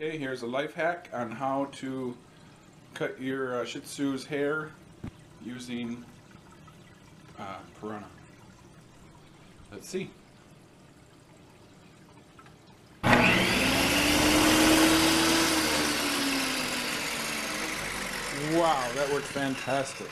Okay, here's a life hack on how to cut your uh, Shih Tzu's hair using uh, Piranha. Let's see. Wow, that worked fantastic.